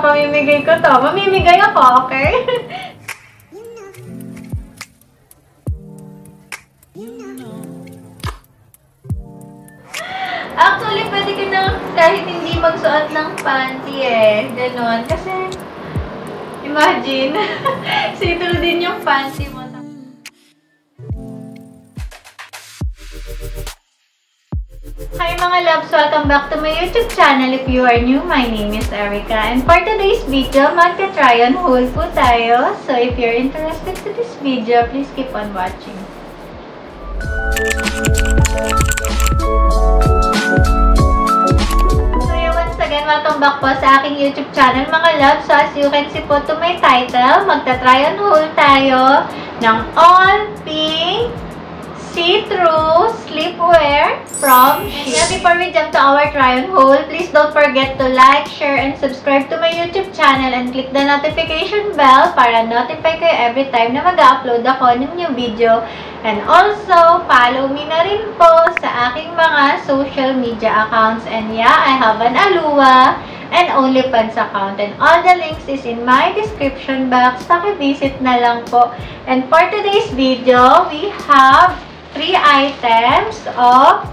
pamimigay ko to. Mamimigay ako, okay? Actually, pwede ka na kahit hindi magsuot ng panty eh. Ganon. Kasi, imagine, see-through din yung panty mo. Hi mga loves! Welcome back to my YouTube channel. If you are new, my name is Erica. And for today's video, magka-try on haul po tayo. So if you're interested to this video, please keep on watching. So yun, once again, welcome back po sa aking YouTube channel mga loves. So as you can see po to my title, magta-try on haul tayo ng all pink see-through sleepwear from Shein. And before we jump to our try on haul, please don't forget to like, share, and subscribe to my YouTube channel and click the notification bell para notify kayo every time na mag-upload ako ng new video. And also, follow me na rin po sa aking mga social media accounts. And yeah, I have an Alua and OnlyFans account. And all the links is in my description box. Paki-visit na lang po. And for today's video, we have three items of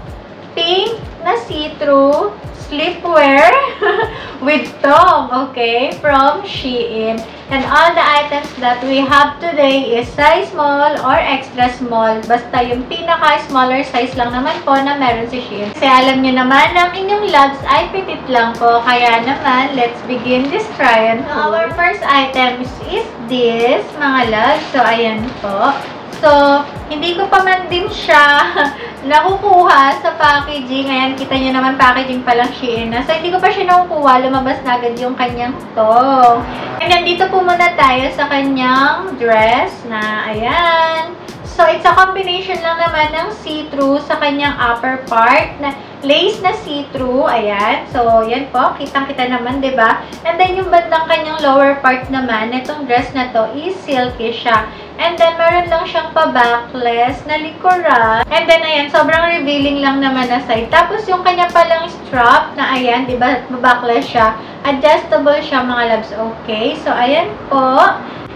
pink na see-through sleepwear with thong, okay, from Shein. And all the items that we have today is size small or extra small. Basta yung pinaka-smaller size lang naman po na meron si Shein. Kasi alam nyo naman, ang inyong lugs ay petit lang po. Kaya naman, let's begin this try and Our first item is this, mga lugs. So, ayan po. So, hindi ko pa man din siya nakukuha sa packaging. Ayan, kita nyo naman packaging pa lang na. So, hindi ko pa siya nakukuha. Lumabas na agad yung kanyang tong. And then, dito po muna tayo sa kanyang dress na, ayan. So, it's a combination lang naman ng see-through sa kanyang upper part na lace na see-through. Ayan. So, yan po. Kitang-kita naman, ba diba? And then, yung bandang kanyang lower part naman, itong dress na to is silky siya. And then, meron lang siyang pa-backless na likuran. And then, ayan, sobrang revealing lang naman na side. Tapos, yung kanya palang strap na, ayan, di ba, backless siya. Adjustable siya, mga loves. Okay. So, ayan po.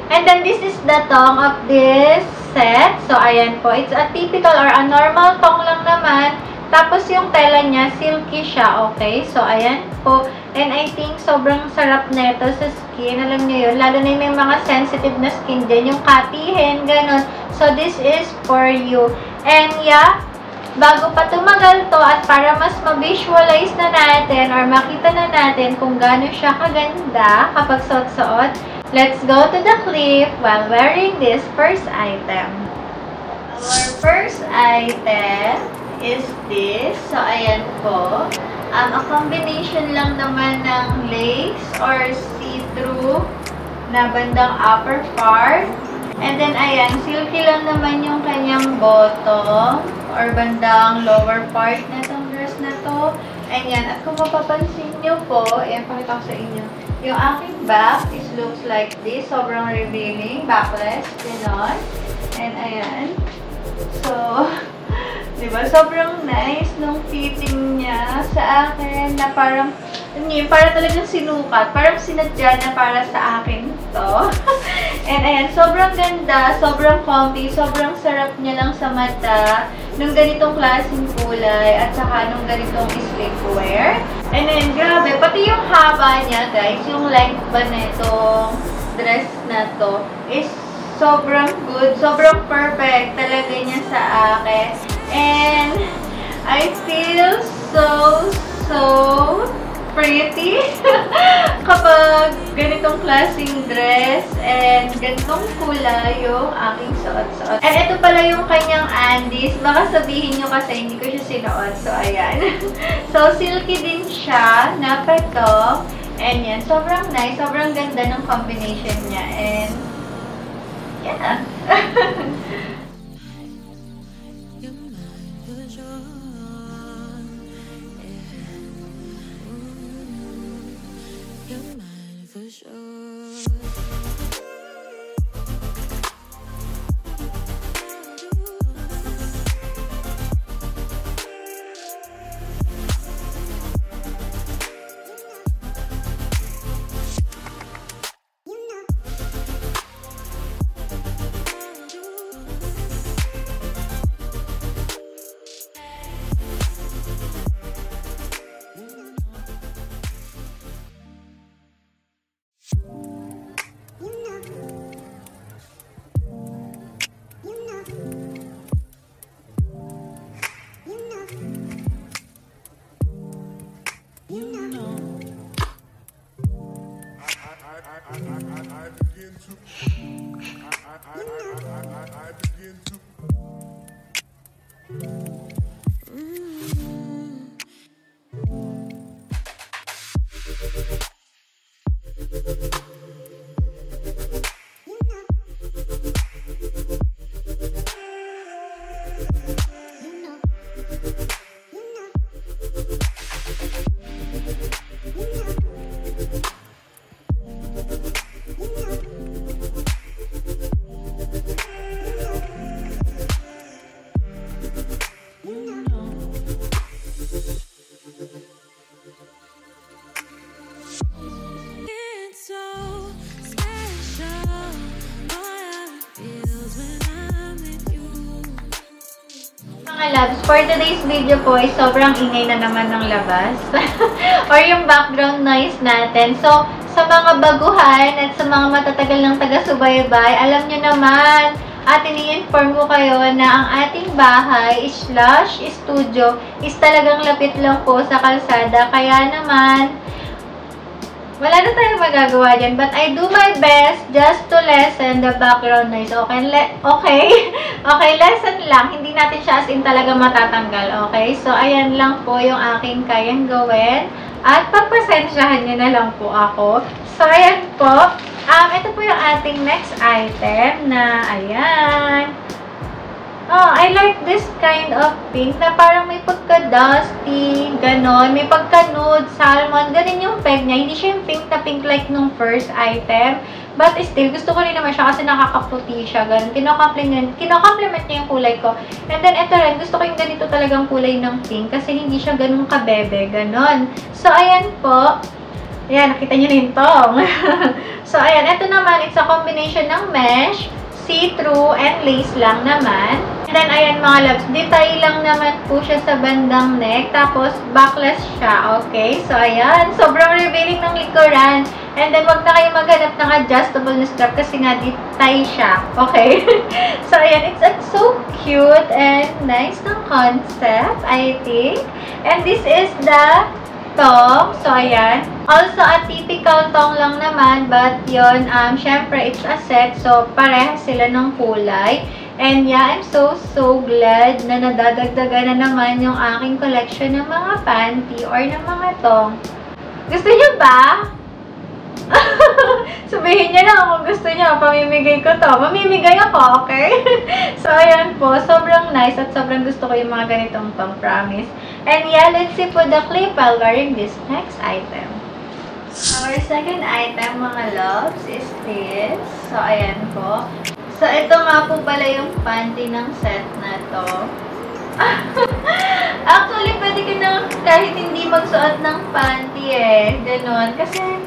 And then, this is the tongue of this set. So, ayan po. It's a typical or a normal tongue lang naman. Tapos, yung tela niya, silky siya, okay? So, ayan po. And I think, sobrang sarap na ito sa skin. Alam niyo yun, lalo na yung mga sensitive na skin din, yung katihin, ganun. So, this is for you. And, yeah, bago pa tumagal to at para mas ma-visualize na natin or makita na natin kung gano'n siya kaganda kapag suot-suot, let's go to the clip while wearing this first item. Our first item is this. So, ayan po. Um, a combination lang naman ng lace or see-through na bandang upper part. And then, ayan, silky lang naman yung kanyang bottom or bandang lower part na itong dress na to. Ayan, at kung mapapansin nyo po, ayan, pakita ko sa inyo. Yung aking back is looks like this. Sobrang revealing. Backless. Ganon. And ayan. So, di ba? Sobrang nice nung fitting niya sa akin na parang, yun, para talagang sinukat. Parang sinadya na para sa akin to. And ayan, sobrang ganda, sobrang comfy, sobrang sarap niya lang sa mata nung ganitong klaseng kulay at saka nung ganitong sleepwear. And then, grabe, pati yung haba niya, guys, yung length ba na itong dress na to is sobrang good, sobrang perfect talaga niya sa akin. And I feel so, so pretty kapag ganitong klaseng dress and ganitong kulay yung aking suot-suot. And ito pala yung kanyang undies. Baka sabihin nyo kasi hindi ko siya sinuot. So, ayan. so, silky din siya na peto. And yan, sobrang nice. Sobrang ganda ng combination niya. And, yeah. should. Loves, for today's video po ay sobrang ingay na naman ng labas. Or yung background noise natin. So, sa mga baguhan at sa mga matatagal ng taga-subaybay, alam nyo naman, at ini-inform ko kayo na ang ating bahay slash studio is talagang lapit lang po sa kalsada. Kaya naman, wala na tayong magagawa dyan. But I do my best just to lessen the background noise. Okay? Le- okay? okay, lesson lang. Hindi natin siya as in talaga matatanggal. Okay? So, ayan lang po yung aking kayang gawin. At pagpasensyahan nyo na lang po ako. So, ayan po. Um, ito po yung ating next item na, ayan. Oh, I like this kind of pink na parang may pagka-dusty, ganon. May pagka-nude, salmon, ganon yung peg niya. Hindi siya yung pink na pink like nung first item. But still, gusto ko rin naman siya kasi nakakaputi siya. Ganon. Kino-compliment, kino-compliment niya yung kulay ko. And then, ito rin, gusto ko yung ganito talagang kulay ng pink kasi hindi siya ganun kabebe, ganon. So, ayan po. Ayan, nakita niyo rin tong. so, ayan, ito naman, it's a combination ng mesh, see-through, and lace lang naman. And then, ayan mga loves, detail lang naman po siya sa bandang neck. Tapos, backless siya, okay? So, ayan, sobrang revealing ng likuran. And then, wag na kayo maghanap ng adjustable na strap kasi nga detail siya, okay? so, ayan, it's, it's so cute and nice ng concept, I think. And this is the tong. So, ayan. Also, a typical tong lang naman. But, yon um, syempre, it's a set. So, parehas sila ng kulay. And yeah, I'm so, so glad na nadadagdagan na naman yung aking collection ng mga panty or ng mga tong. Gusto niyo ba? Sabihin niyo lang kung gusto niyo. Pamimigay ko to. Mamimigay ako, okay? so, ayan po. Sobrang nice at sobrang gusto ko yung mga ganitong tong, promise. And yeah, let's see po the clip while wearing this next item. Our second item, mga loves, is this. So, ayan po. So, ito nga po pala yung panty ng set na to. Actually, pwede ka na kahit hindi magsuot ng panty eh. Ganon. Kasi,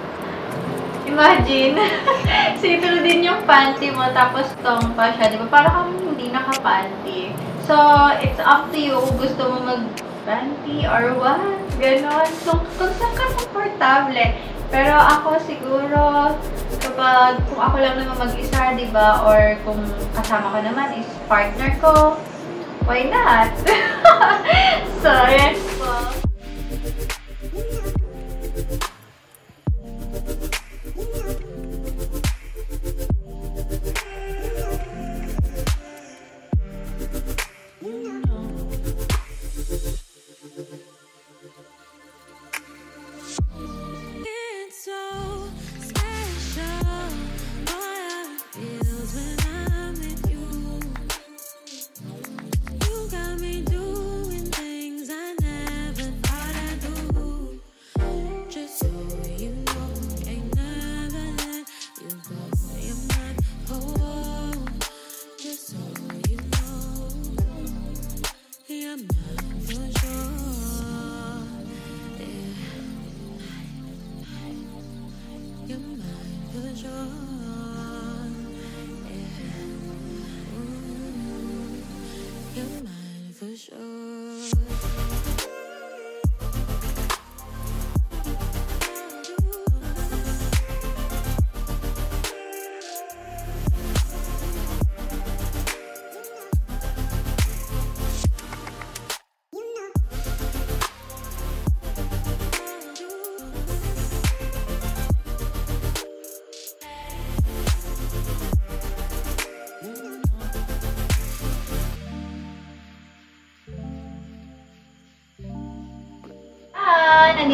imagine, see-through din yung panty mo, tapos tong pa siya. Di ba? Para kang hindi naka-panty. So, it's up to you kung gusto mo mag-panty or what. Ganon. So, kung saan ka komportable. Pero ako siguro, kapag kung ako lang naman mag-isa, di ba? Or kung kasama ko naman is partner ko, why not? so, ayan po.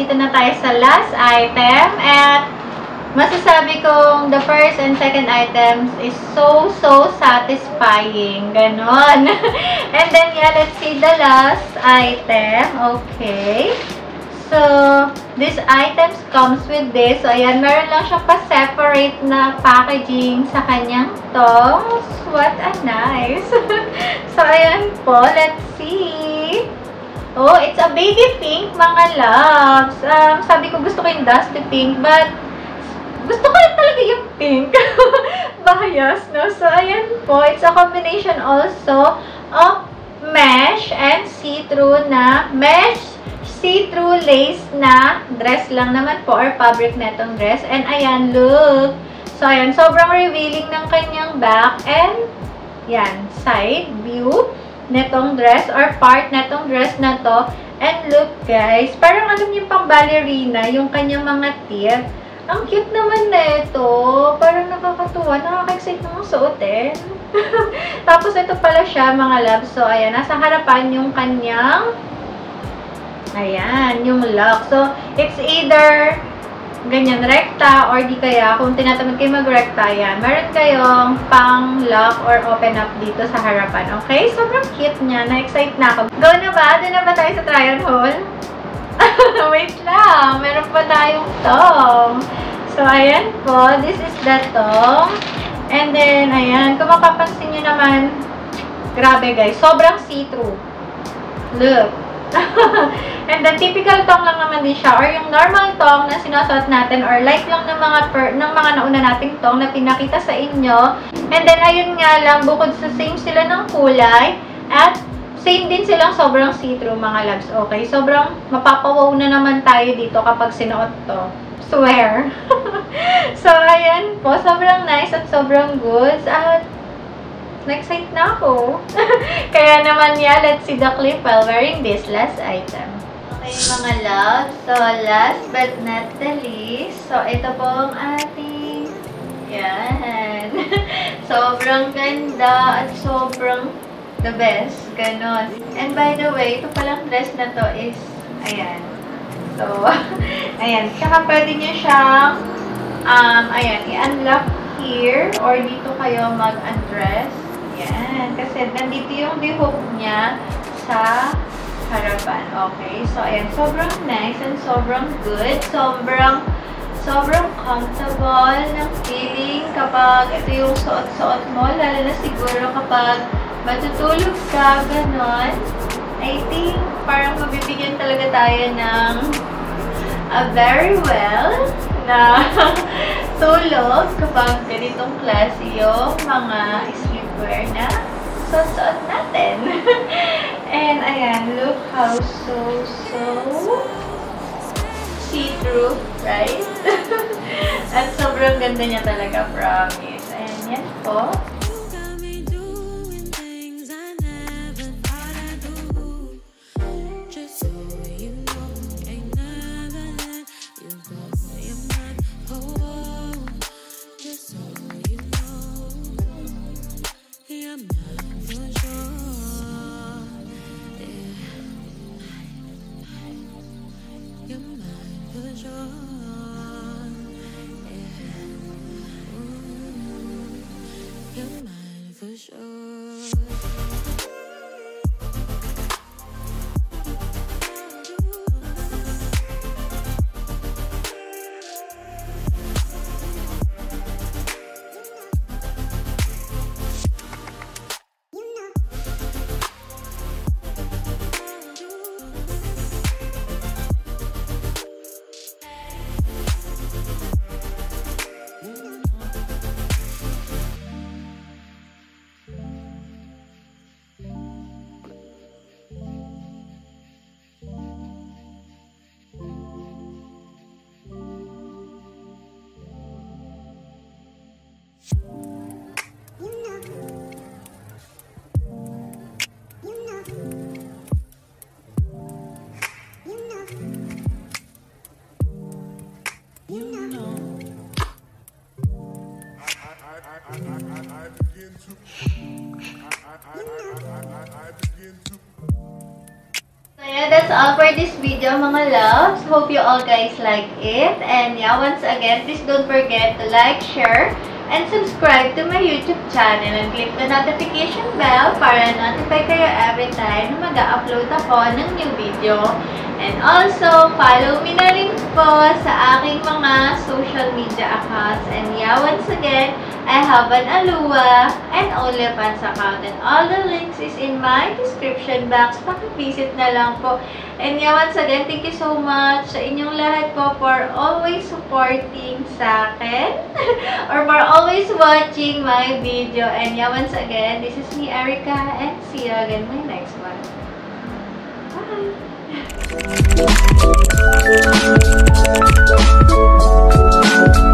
Nandito na tayo sa last item. At masasabi kong the first and second items is so, so satisfying. Ganon. and then, yeah, let's see the last item. Okay. So, this items comes with this. So, ayan, meron lang siyang pa-separate na packaging sa kanyang tongs. What a nice! so, ayan po. Let's see. Oh, it's a baby pink, mga loves. Um, sabi ko gusto ko yung dusty pink, but gusto ko talaga yung pink. Bias, no? So, ayan po. It's a combination also of mesh and see-through na mesh see-through lace na dress lang naman po or fabric na itong dress. And ayan, look. So, ayan, sobrang revealing ng kanyang back and yan, side view netong dress or part netong dress na to. And look, guys, parang alam niyo pang ballerina, yung kanyang mga teeth. Ang cute naman na ito. Parang nakakatuwa. Nakaka-excite namang suotin. Tapos ito pala siya, mga loves. So, ayan, nasa harapan yung kanyang Ayan, yung lock. So, it's either ganyan, rekta, or di kaya, kung tinatamad kayo mag-rekta, yan, meron kayong pang lock or open up dito sa harapan. Okay? Sobrang cute niya. Na-excite na ako. Go na ba? Doon na ba tayo sa try on haul? Wait lang. Meron pa tayong tong. So, ayan po. This is the tong. And then, ayan. Kung mapapansin nyo naman, grabe guys. Sobrang see-through. Look. And then, typical tong lang naman din siya. Or yung normal tong na sinusuot natin or like lang ng mga per, ng mga nauna nating tong na pinakita sa inyo. And then, ayun nga lang, bukod sa same sila ng kulay, at same din silang sobrang see-through mga loves. Okay? Sobrang mapapawaw na naman tayo dito kapag sinuot to. Swear. so, ayan po. Sobrang nice at sobrang good. At na-excite na ako. Kaya naman yeah, let's see the clip while wearing this last item. Okay mga love, so last but not the least, so ito po ang ating, yan, sobrang ganda at sobrang the best, ganon. And by the way, ito palang dress na to is, ayan, so, ayan, saka pwede nyo siyang, um, ayan, i-unlock here, or dito kayo mag-undress, yan, kasi nandito yung behook niya sa harapan. Okay? So, ayan. Sobrang nice and sobrang good. Sobrang, sobrang comfortable ng feeling kapag ito yung suot-suot mo. Lalo na siguro kapag matutulog ka, ganon. I think parang mabibigyan talaga tayo ng a very well na tulog kapag ganitong klase yung mga sleepwear na suot-suot natin. And ayan, look how so, so see-through, right? At sobrang ganda niya talaga, promise. Ayan, yan po. For sure. So yeah, that's all for this video mga loves. Hope you all guys like it. And yeah, once again, please don't forget to like, share, and subscribe to my YouTube channel. And click the notification bell para notify kayo every time na mag-upload ako ng new video. And also, follow me na rin po sa aking mga social media accounts. And yeah, once again, Laban Alua, and OnlyFans account. And all the links is in my description box. Pakivisit na lang po. And yeah, once again, thank you so much sa inyong lahat po for always supporting sa akin or for always watching my video. And yeah, once again, this is me, Erica, and see you again my next one. Bye!